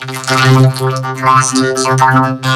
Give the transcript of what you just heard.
Class teacher gonna be